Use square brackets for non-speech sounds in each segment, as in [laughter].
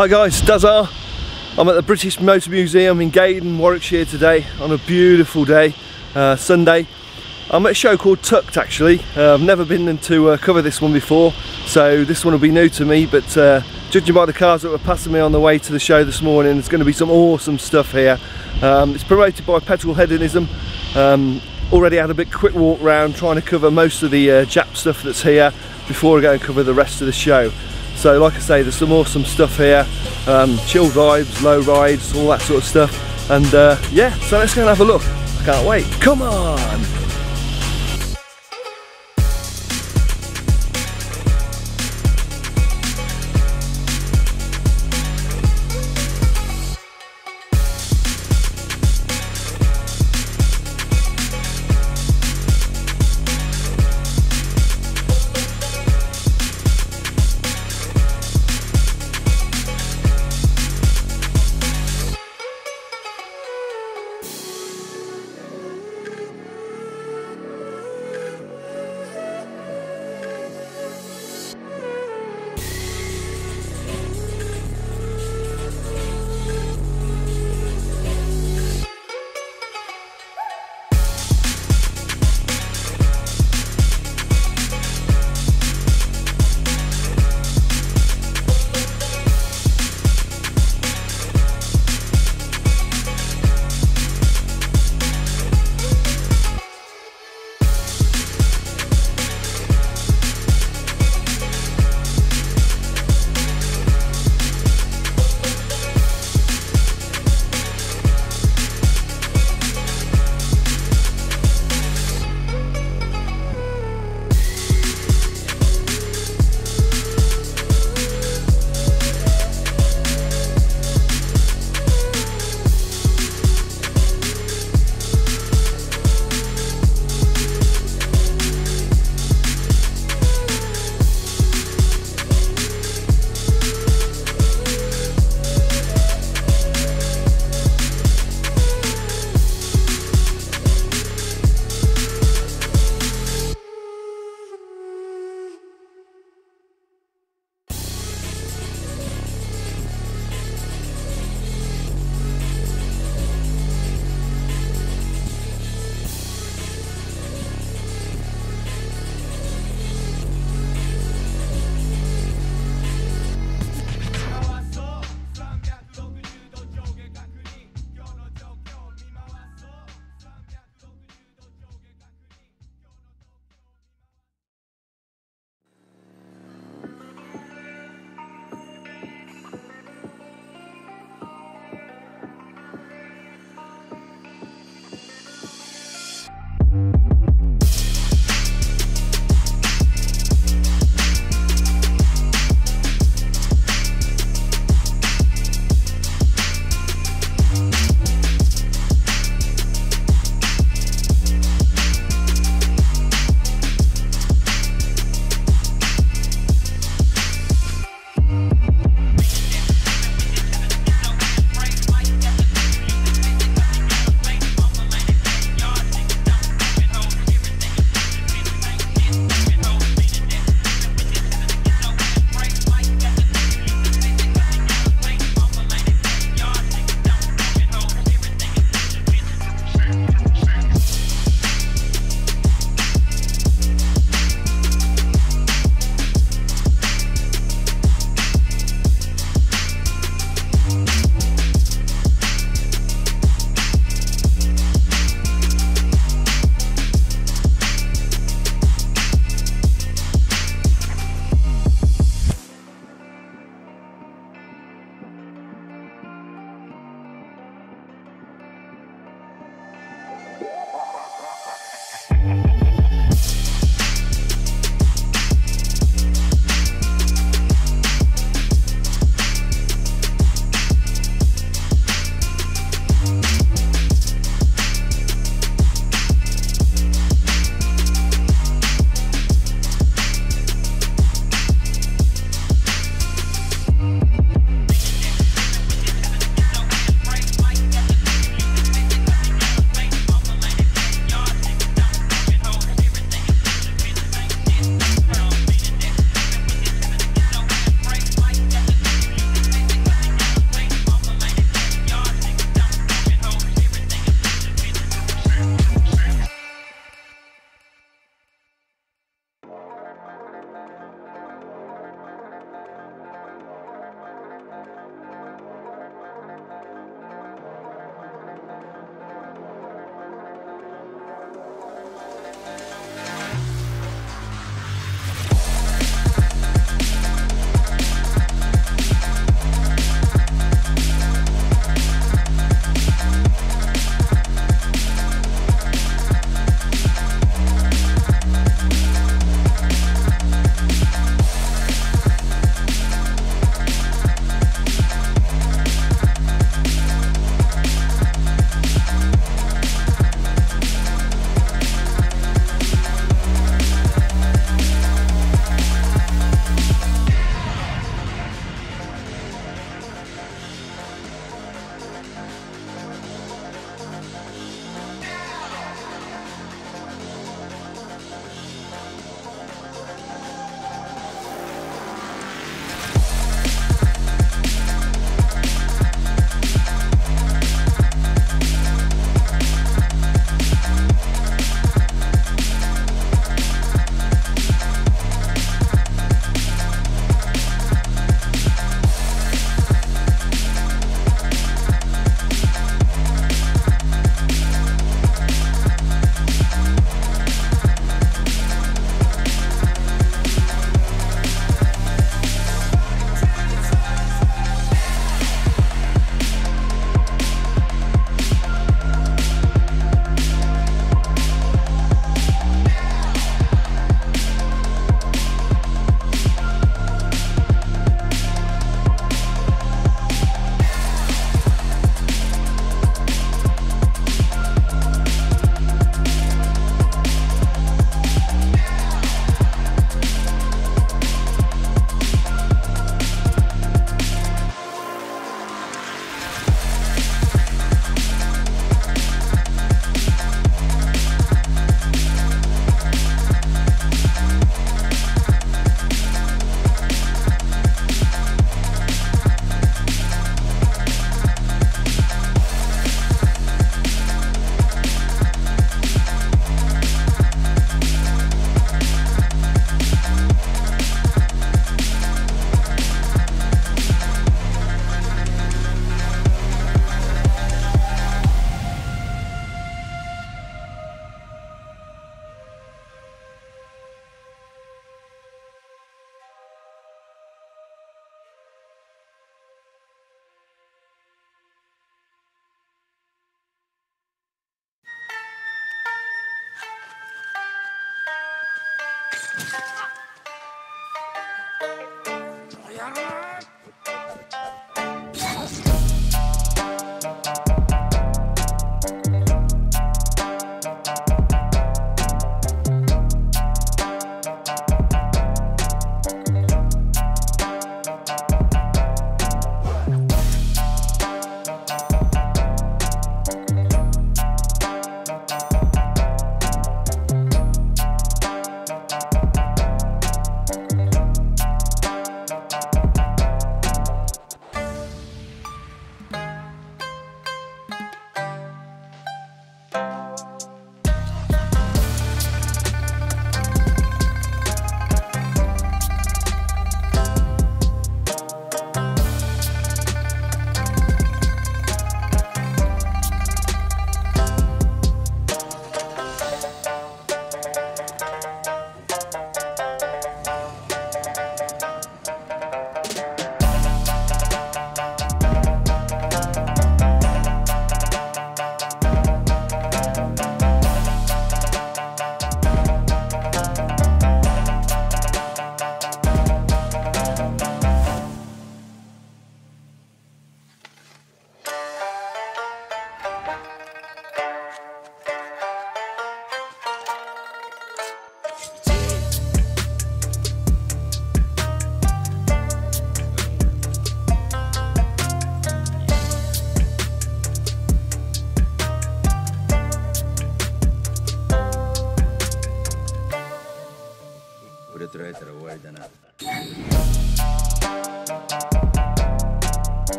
Hi guys, Daz R. I'm at the British Motor Museum in Gaydon, Warwickshire today on a beautiful day, uh, Sunday. I'm at a show called Tucked actually. Uh, I've never been to uh, cover this one before, so this one will be new to me, but uh, judging by the cars that were passing me on the way to the show this morning, there's going to be some awesome stuff here. Um, it's promoted by Petrol Hedonism. Um, already had a bit quick walk round trying to cover most of the uh, Jap stuff that's here before I go and cover the rest of the show. So like I say, there's some awesome stuff here, um, chill vibes, low rides, all that sort of stuff. And uh, yeah, so let's go and have a look. I can't wait. Come on!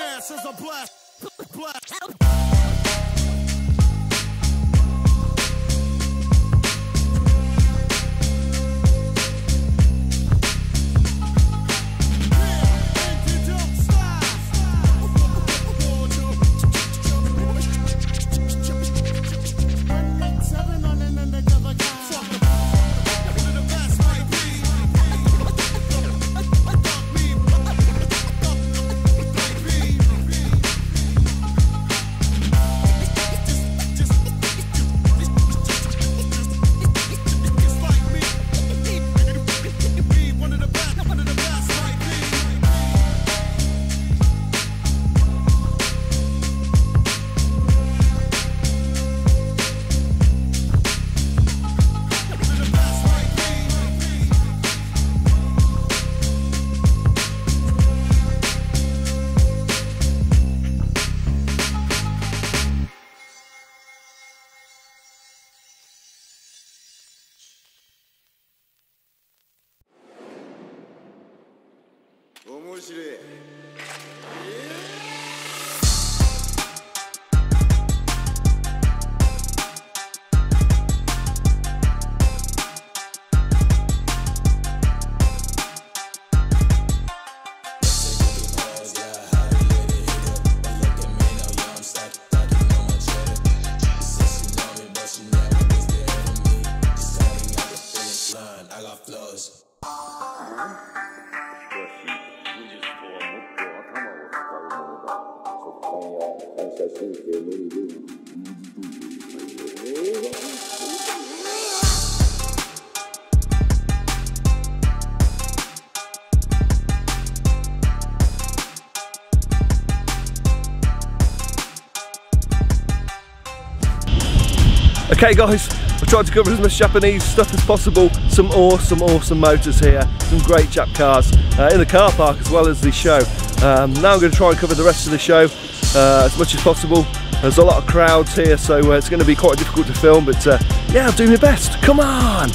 Ass as a blast. Blast. Okay guys, I've tried to cover as much Japanese stuff as possible. Some awesome, awesome motors here. Some great Jap cars uh, in the car park as well as the show. Um, now I'm going to try and cover the rest of the show uh, as much as possible. There's a lot of crowds here so uh, it's going to be quite difficult to film but uh, yeah, I'll do my best. Come on!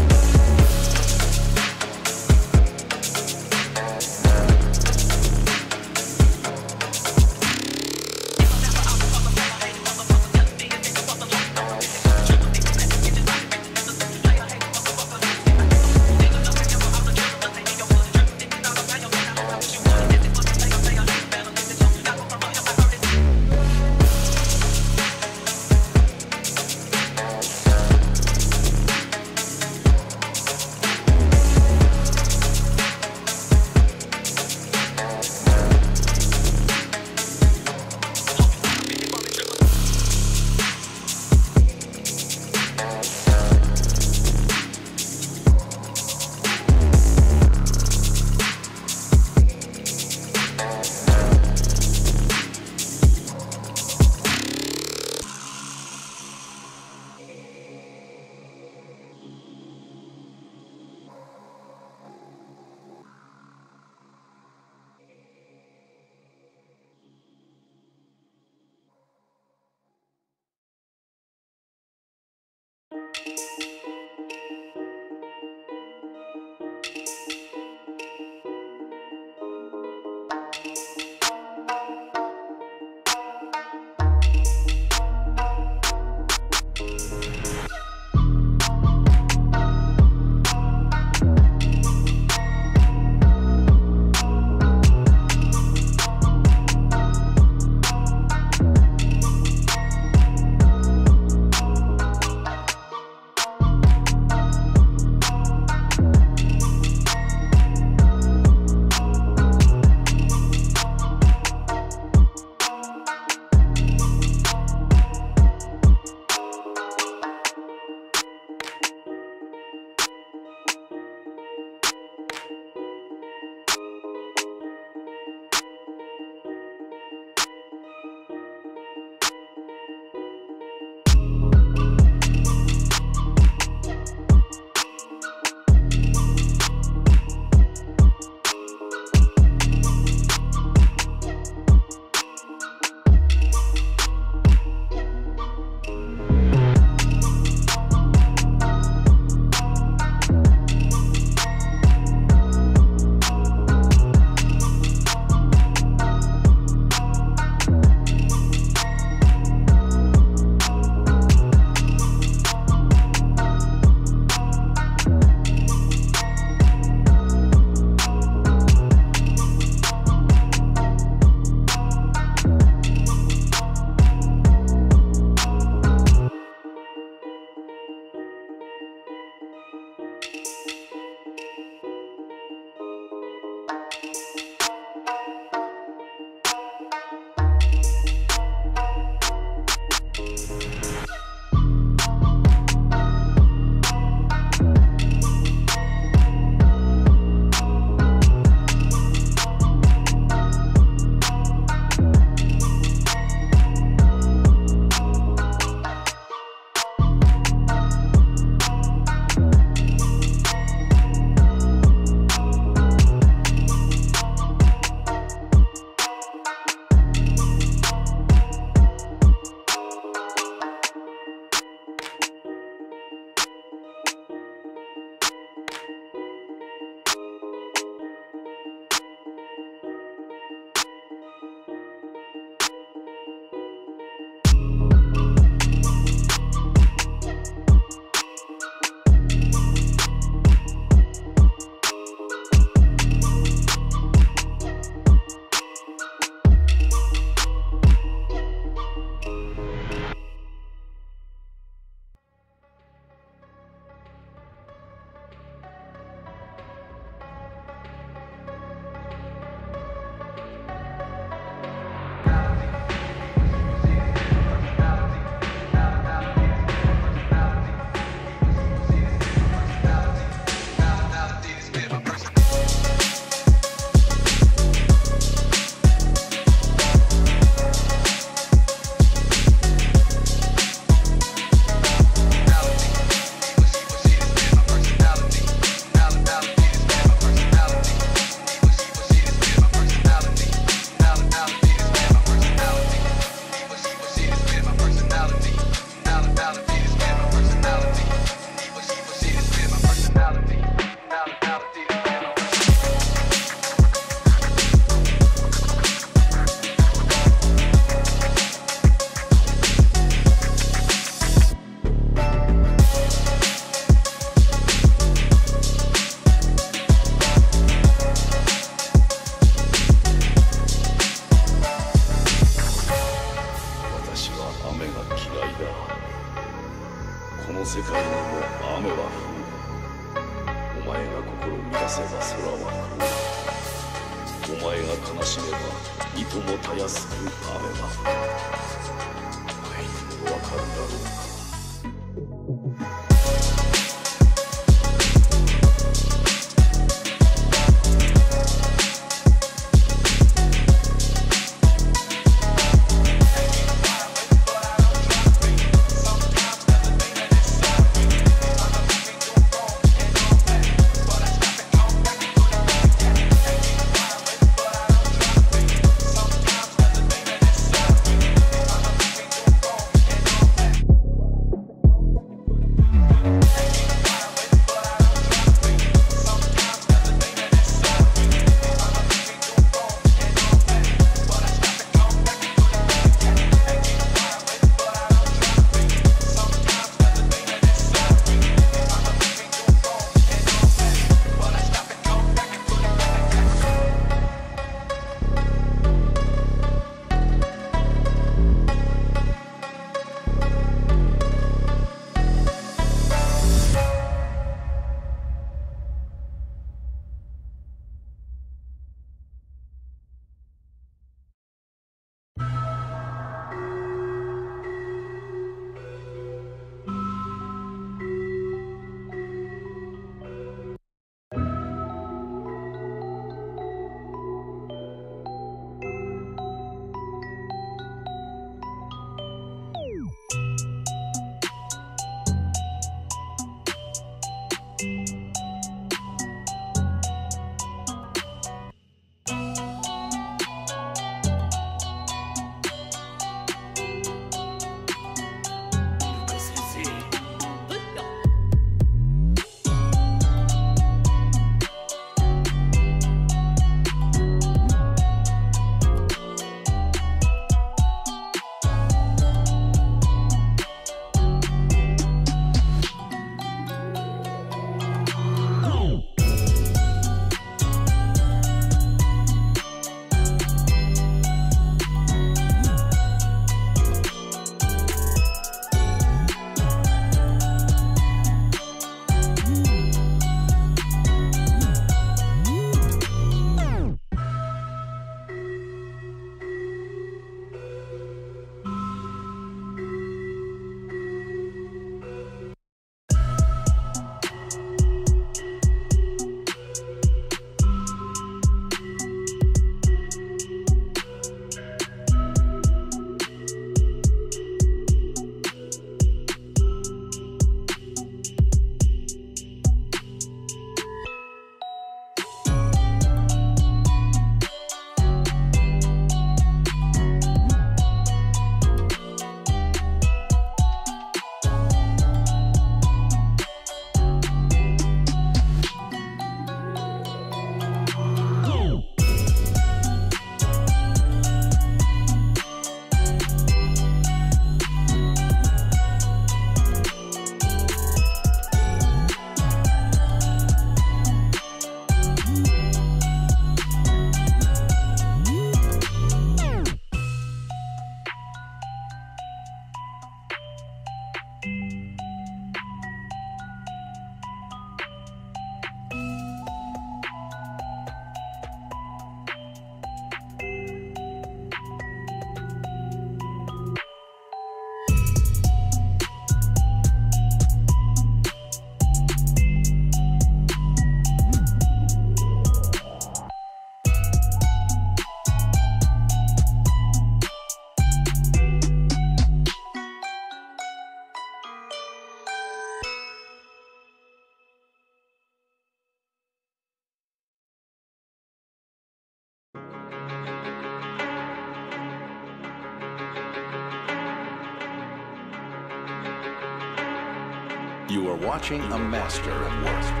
Watching a master at work.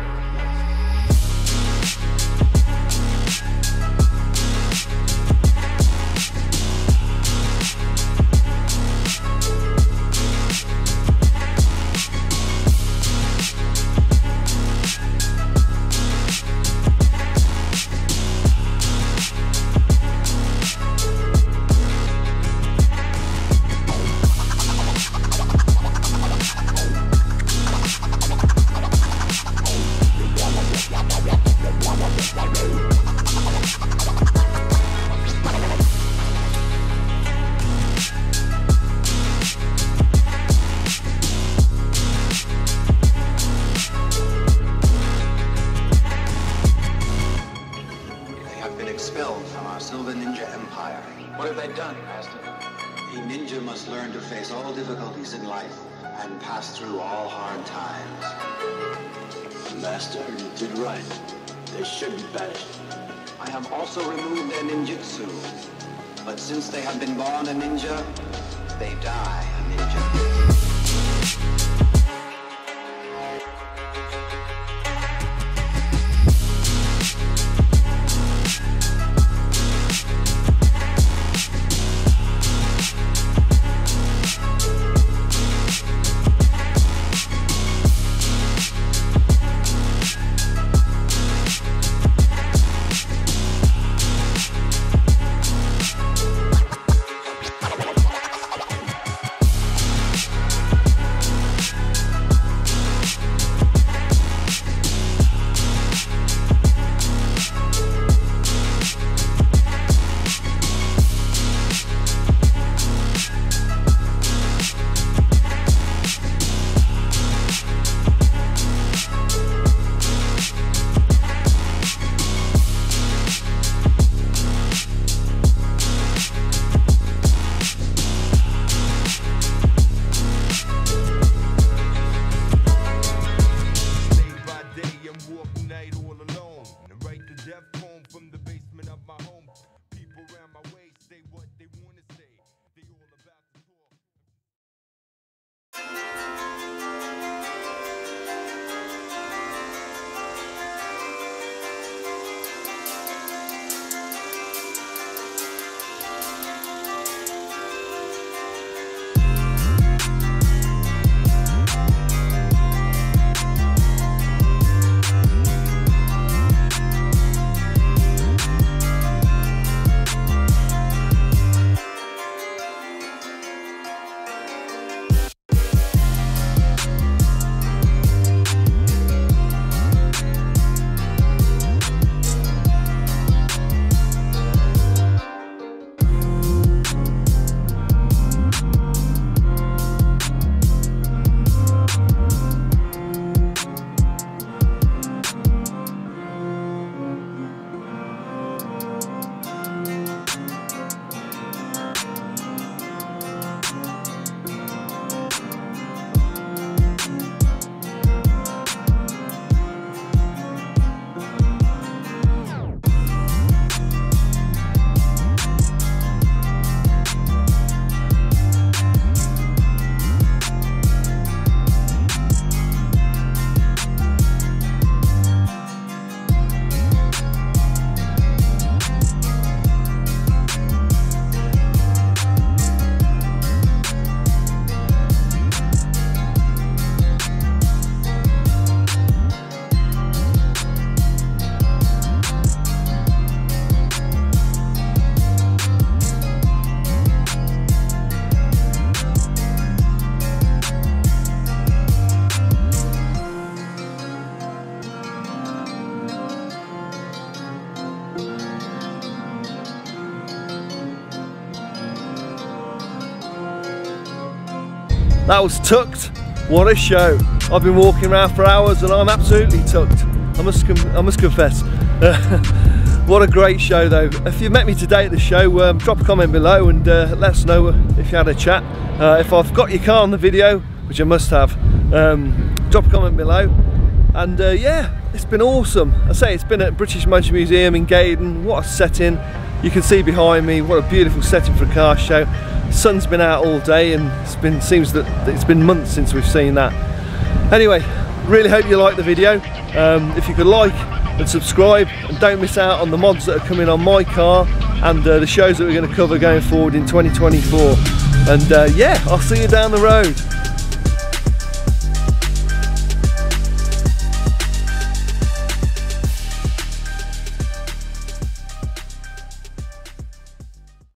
That was tucked. What a show. I've been walking around for hours and I'm absolutely tucked. I must, I must confess. [laughs] what a great show though. If you met me today at the show, um, drop a comment below and uh, let us know if you had a chat. Uh, if I've got your car on the video, which I must have, um, drop a comment below. And uh, yeah, it's been awesome. I say it's been at British Motor Museum in Gaydon. What a setting. You can see behind me, what a beautiful setting for a car show. Sun's been out all day and it's been seems that it's been months since we've seen that. Anyway, really hope you liked the video. Um, if you could like and subscribe and don't miss out on the mods that are coming on my car and uh, the shows that we're going to cover going forward in 2024. And uh, yeah, I'll see you down the road.